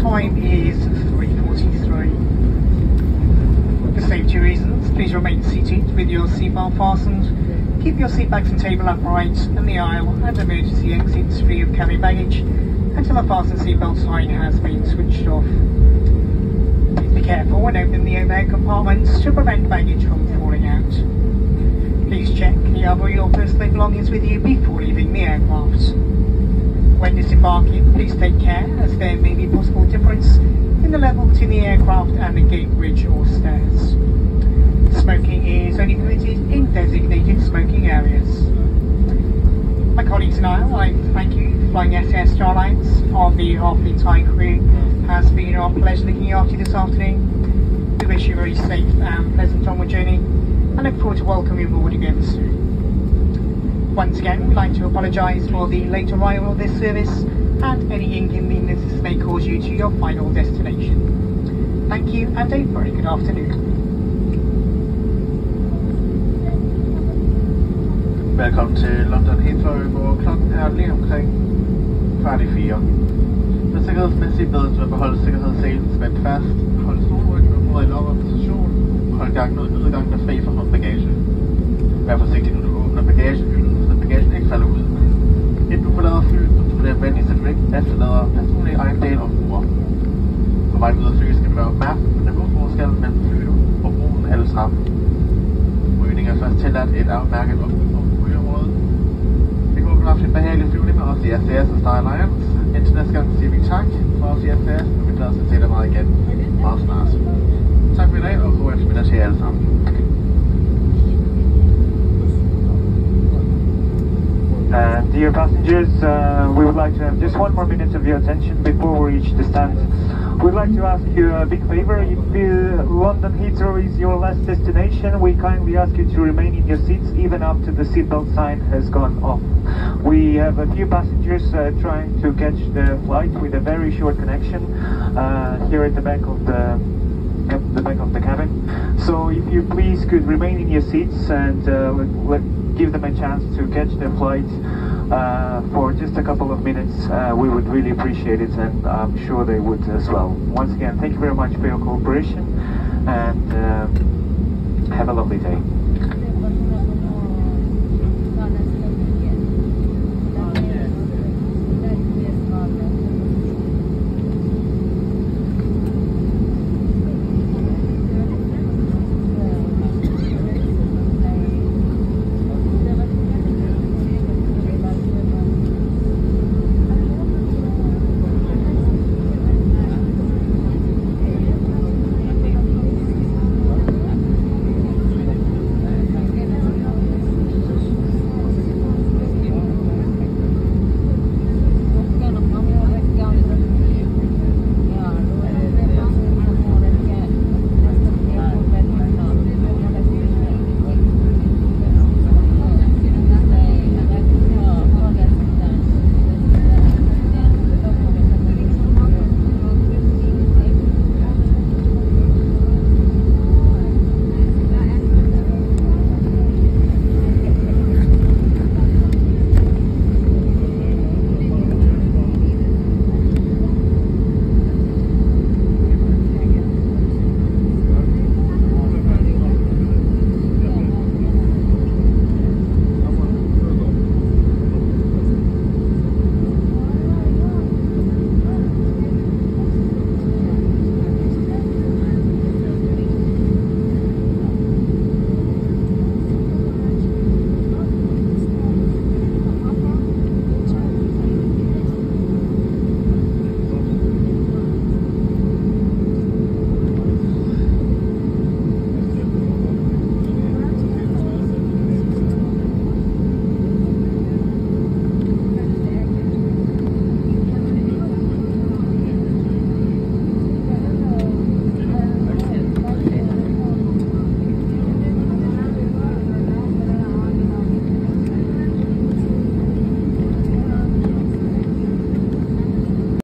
time is 3.43. For safety reasons, please remain seated with your seatbelt fastened. Keep your seatbacks and table upright and the aisle and emergency exits free of carry baggage until the fasten seatbelt sign has been switched off. Be careful when opening the overhead compartments to prevent baggage from falling out. Please check you have all your personal belongings with you before leaving the aircraft. When disembarking, please take care as there may be possible difference in the level between the aircraft and the gate bridge or stairs. Smoking is only permitted in designated smoking areas. My colleagues and I would like to thank you flying SAS Star Alliance on behalf of the entire crew. Has been our pleasure looking after you this afternoon. We wish you a very safe and pleasant onward journey and look forward to welcoming you aboard again soon. Once again, we'd like to apologise for the late arrival of this service and any inconvenience this may cause you to your final destination. Thank you and a very good afternoon. Velkommen til London Heathrow, hvor klokken er lige omkring kvart i fire. For sikkerhedsmæssigt bedes du at beholde sikkerhedsselen spændt fast, holde solryggen og hovedet i lokker position, og holde gangen ud i udgangen er fri for håndbagage. Vær forsigtig, når du åbner bagagehylden, gassen ikke falder ud. Inden du forlader flyet, så du er venlig, så du ikke efterlader personlige ejendel og bruger. På vej ud af flyet skal du være opmærksom på niveauforskellen mellem flyet og broen eller trappen. Rygning er først tilladt et afmærket om rygeområde. Vi håber, du har haft en behagelig flyvning med os i SAS og Star Alliance. Indtil næste gang siger vi tak for os i SAS, og vi glæder os til at se dig meget igen meget snart. Tak for i dag, og god eftermiddag til jer alle sammen. Dear passengers, uh, we would like to have just one more minute of your attention before we reach the stand. We'd like to ask you a big favor. If uh, London Heathrow is your last destination, we kindly ask you to remain in your seats even after the seatbelt sign has gone off. We have a few passengers uh, trying to catch the flight with a very short connection uh, here at the back of the at the back of the cabin. So if you please could remain in your seats and uh, give them a chance to catch their flight uh, for just a couple of minutes, uh, we would really appreciate it and I'm sure they would as well. Once again, thank you very much for your cooperation and uh, have a lovely day.